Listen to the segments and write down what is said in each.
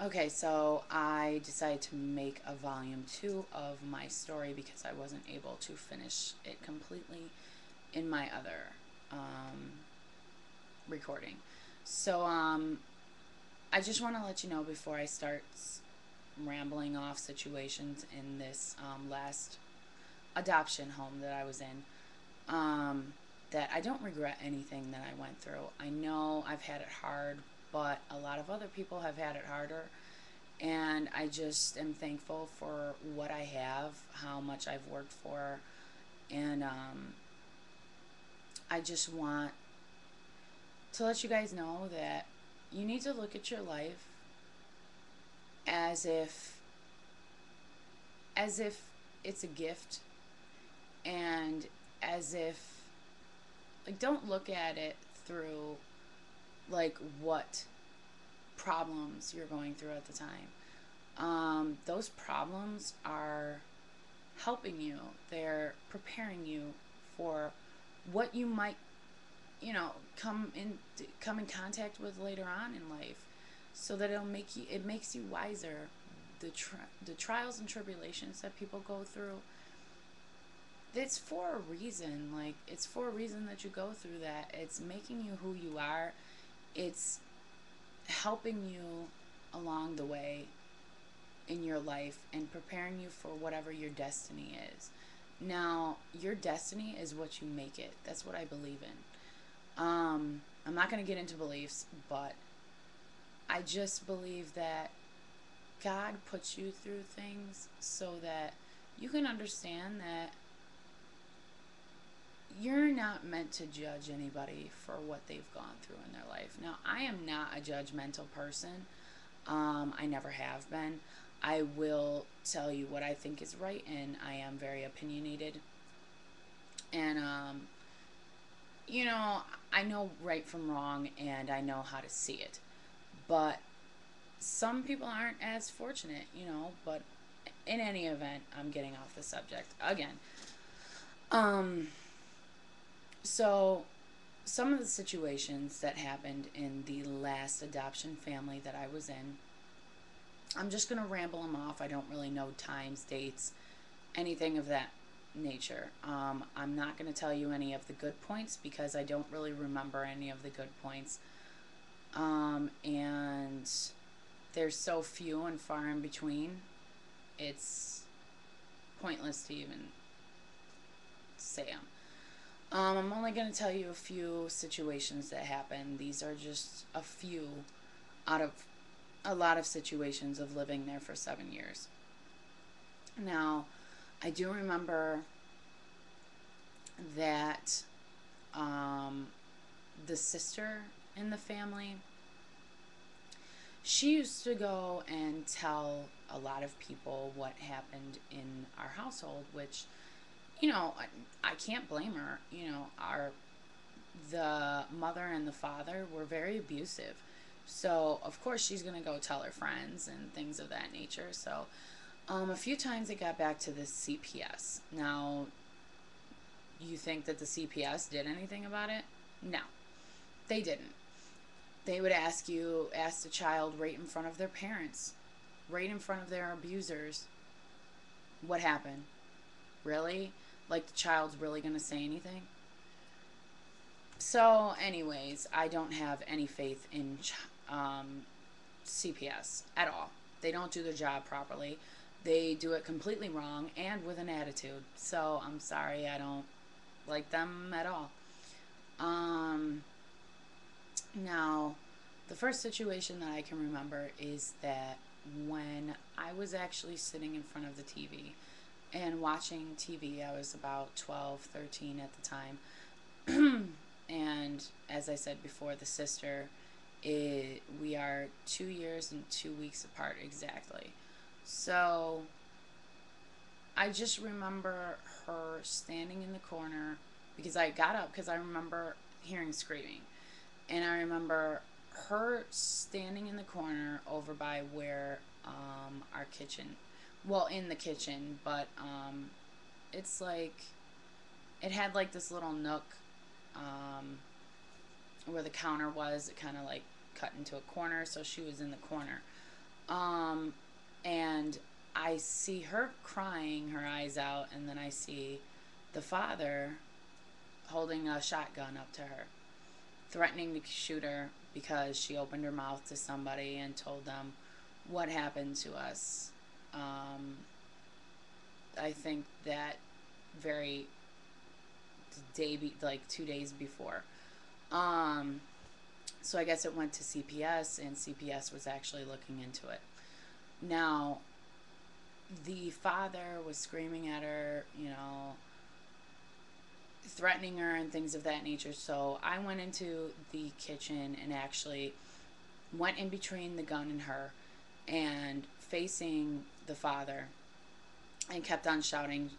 Okay, so I decided to make a volume two of my story because I wasn't able to finish it completely in my other um, recording. So um, I just want to let you know before I start rambling off situations in this um, last adoption home that I was in um, that I don't regret anything that I went through. I know I've had it hard but a lot of other people have had it harder. And I just am thankful for what I have, how much I've worked for, and um, I just want to let you guys know that you need to look at your life as if as if it's a gift and as if like don't look at it through like what problems you're going through at the time. Um, those problems are helping you. They're preparing you for what you might, you know, come in come in contact with later on in life, so that it'll make you. It makes you wiser. The tri- the trials and tribulations that people go through. It's for a reason. Like it's for a reason that you go through that. It's making you who you are it's helping you along the way in your life and preparing you for whatever your destiny is. Now, your destiny is what you make it. That's what I believe in. Um, I'm not going to get into beliefs, but I just believe that God puts you through things so that you can understand that you're not meant to judge anybody for what they've gone through in their life. Now, I am not a judgmental person. Um, I never have been. I will tell you what I think is right, and I am very opinionated. And, um, you know, I know right from wrong, and I know how to see it. But some people aren't as fortunate, you know, but in any event, I'm getting off the subject again. Um, so, some of the situations that happened in the last adoption family that I was in, I'm just going to ramble them off. I don't really know times, dates, anything of that nature. Um, I'm not going to tell you any of the good points because I don't really remember any of the good points. Um, and there's so few and far in between, it's pointless to even say them. Um, I'm only going to tell you a few situations that happened. These are just a few out of a lot of situations of living there for seven years. Now, I do remember that um, the sister in the family, she used to go and tell a lot of people what happened in our household, which you know, I, can't blame her. You know, our the mother and the father were very abusive. So, of course, she's going to go tell her friends and things of that nature. So, um, a few times it got back to the CPS. Now, you think that the CPS did anything about it? No, they didn't. They would ask you, ask the child right in front of their parents, right in front of their abusers, what happened? Really? Like the child's really going to say anything. So, anyways, I don't have any faith in um, CPS at all. They don't do their job properly. They do it completely wrong and with an attitude. So, I'm sorry, I don't like them at all. Um, now, the first situation that I can remember is that when I was actually sitting in front of the TV and watching TV. I was about 12, 13 at the time. and as I said before, the sister, it, we are two years and two weeks apart exactly. So I just remember her standing in the corner because I got up because I remember hearing screaming. And I remember her standing in the corner over by where um, our kitchen well in the kitchen but um it's like it had like this little nook um where the counter was it kind of like cut into a corner so she was in the corner Um, and I see her crying her eyes out, and then I see the father holding a shotgun up to her, threatening to shoot her because she opened her mouth to somebody and told them what happened to us. Um, I think that very day be, like two days before. Um, so I guess it went to CPS, and CPS was actually looking into it. Now, the father was screaming at her, you know, threatening her and things of that nature. So I went into the kitchen and actually went in between the gun and her and facing the father and kept on shouting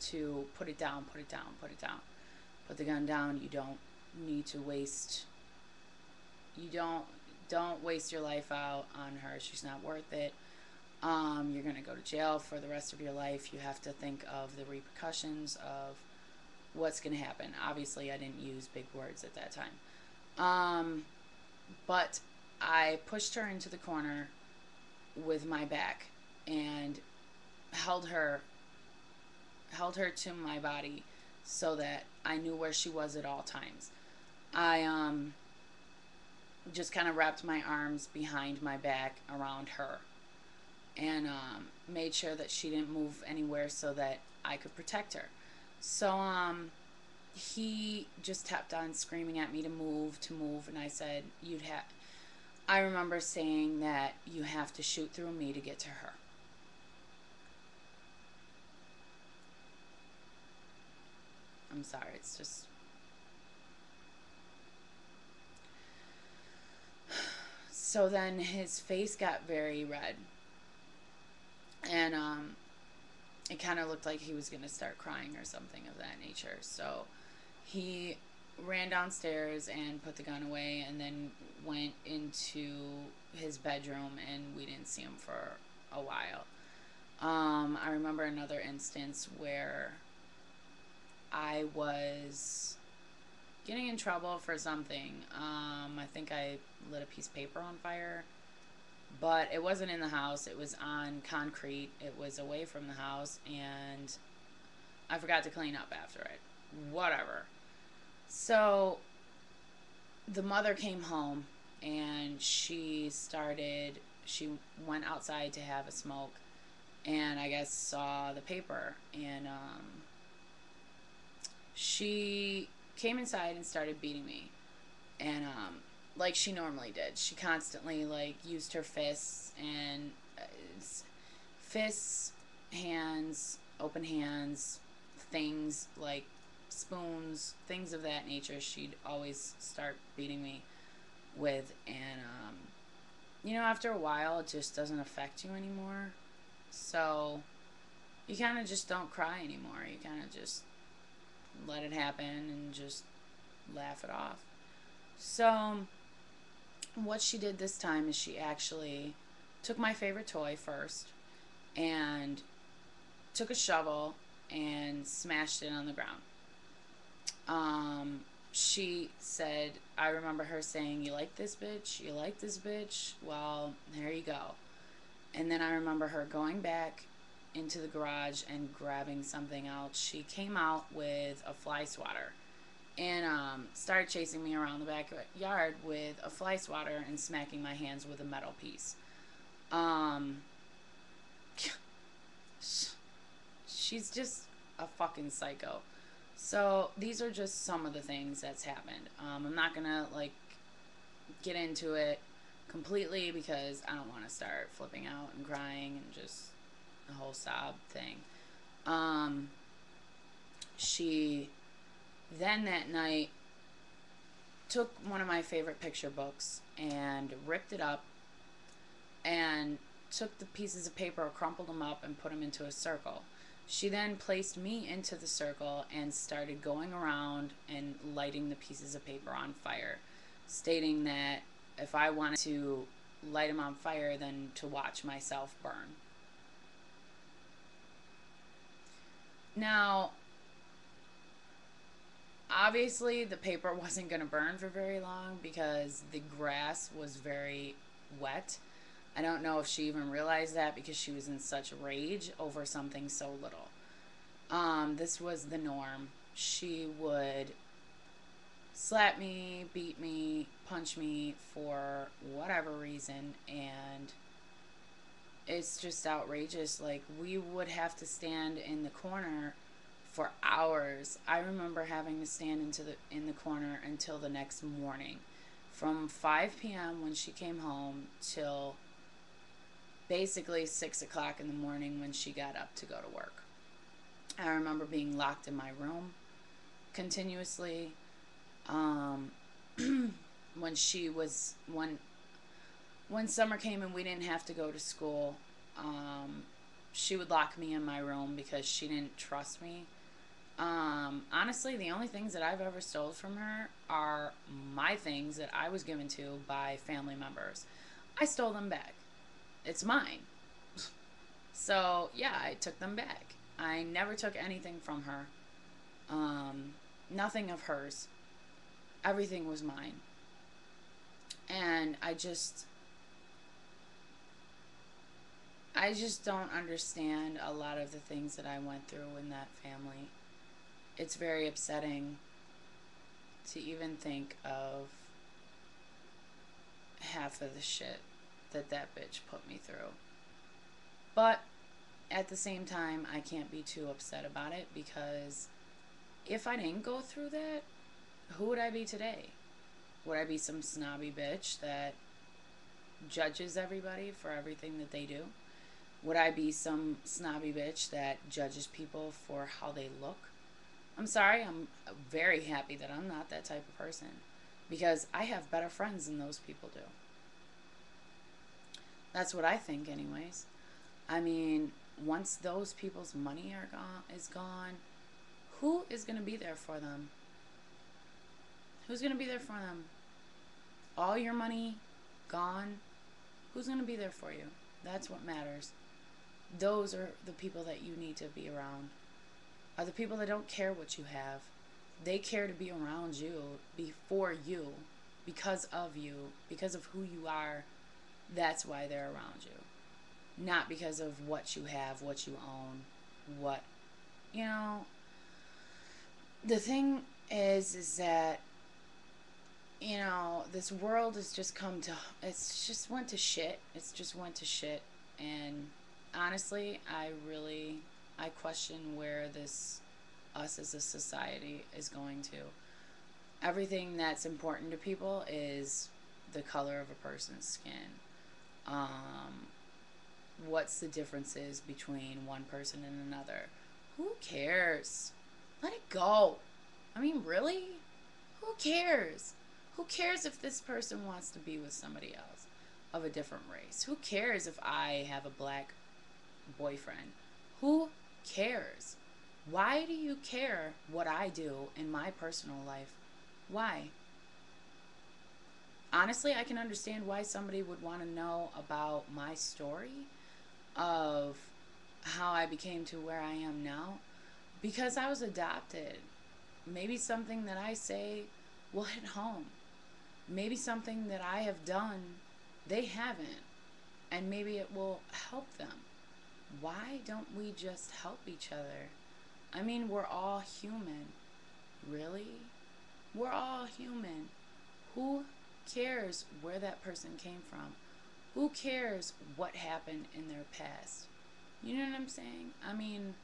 to put it down, put it down, put it down. Put the gun down. You don't need to waste you don't don't waste your life out on her. She's not worth it. Um, you're going to go to jail for the rest of your life. You have to think of the repercussions of what's going to happen. Obviously, I didn't use big words at that time. Um, but I pushed her into the corner with my back and held her held her to my body so that I knew where she was at all times. I um just kind of wrapped my arms behind my back around her and um, made sure that she didn't move anywhere so that I could protect her. So um, he just kept on screaming at me to move, to move, and I said, "You'd have." I remember saying that you have to shoot through me to get to her. I'm sorry, it's just so then his face got very red. And um, it kind of looked like he was going to start crying or something of that nature. So he ran downstairs and put the gun away and then went into his bedroom and we didn't see him for a while. Um, I remember another instance where I was getting in trouble for something. Um, I think I lit a piece of paper on fire, but it wasn't in the house. It was on concrete. It was away from the house, and I forgot to clean up after it. Whatever. So the mother came home and she started, she went outside to have a smoke and I guess saw the paper and um, she came inside and started beating me. And um, like she normally did. She constantly like used her fists and uh, fists, hands, open hands, things like spoons, things of that nature. She'd always start beating me with, and um, you know, after a while, it just doesn't affect you anymore. So you kind of just don't cry anymore. You kind of just let it happen and just laugh it off. So, what she did this time is she actually took my favorite toy first and took a shovel and smashed it on the ground. Um, she said, I remember her saying, You like this bitch? You like this bitch? Well, there you go. And then I remember her going back into the garage and grabbing something else. She came out with a fly swatter and um, started chasing me around the backyard with a fly swatter and smacking my hands with a metal piece. Um, she's just a fucking psycho. So these are just some of the things that's happened. Um, I'm not gonna like get into it completely because I don't want to start flipping out and crying and just the whole sob thing. Um, she then that night took one of my favorite picture books and ripped it up and took the pieces of paper, crumpled them up, and put them into a circle. She then placed me into the circle and started going around and lighting the pieces of paper on fire, stating that if I wanted to light them on fire, then to watch myself burn. Now, obviously, the paper wasn't going to burn for very long because the grass was very wet. I don't know if she even realized that because she was in such rage over something so little. Um, this was the norm. She would slap me, beat me, punch me for whatever reason, and it's just outrageous. Like, we would have to stand in the corner for hours. I remember having to stand into the in the corner until the next morning, from 5 p.m. when she came home till basically six o'clock in the morning when she got up to go to work. I remember being locked in my room continuously. Um, when she was when when summer came and we didn't have to go to school, um, she would lock me in my room because she didn't trust me um, honestly, the only things that I've ever stole from her are my things that I was given to by family members. I stole them back. It's mine. So, yeah, I took them back. I never took anything from her. Um, nothing of hers. Everything was mine. And I just I just don't understand a lot of the things that I went through in that family it's very upsetting to even think of half of the shit that that bitch put me through. But at the same time, I can't be too upset about it because if I didn't go through that, who would I be today? Would I be some snobby bitch that judges everybody for everything that they do? Would I be some snobby bitch that judges people for how they look? I'm sorry, I'm very happy that I'm not that type of person because I have better friends than those people do. That's what I think, anyways. I mean, once those people's money are gone, is gone, who is going to be there for them? Who's going to be there for them? All your money gone. Who's going to be there for you? That's what matters. Those are the people that you need to be around are the people that don't care what you have. They care to be around you, before you, because of you, because of who you are. That's why they're around you. Not because of what you have, what you own, what, you know. The thing is, is that, you know, this world has just come to, it's just went to shit. It's just went to shit. And honestly, I really I question where this us as a society is going to. Everything that's important to people is the color of a person's skin. Um, what's the differences between one person and another? Who cares? Let it go. I mean, really? Who cares? Who cares if this person wants to be with somebody else of a different race? Who cares if I have a black boyfriend? Who cares? Why do you care what I do in my personal life? Why? Honestly, I can understand why somebody would want to know about my story of how I became to where I am now because I was adopted. Maybe something that I say will hit home. Maybe something that I have done they haven't. And maybe it will help them why don't we just help each other? I mean, we're all human. Really? We're all human. Who cares where that person came from? Who cares what happened in their past? You know what I'm saying? I mean,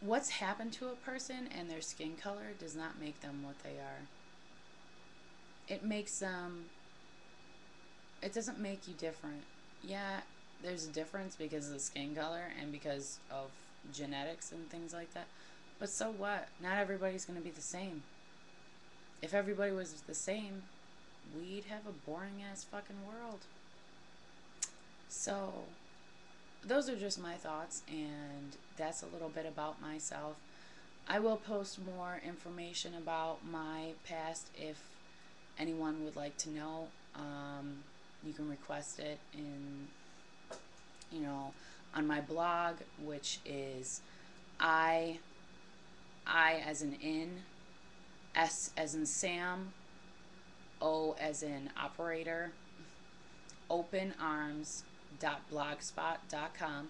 what's happened to a person and their skin color does not make them what they are. It makes them, it doesn't make you different. Yeah, there's a difference because of the skin color and because of genetics and things like that. But so what? Not everybody's going to be the same. If everybody was the same, we'd have a boring ass fucking world. So, those are just my thoughts, and that's a little bit about myself. I will post more information about my past if anyone would like to know. Um, you can request it in you know, on my blog, which is I, I as in in, S as in Sam, O as in operator, openarms.blogspot.com.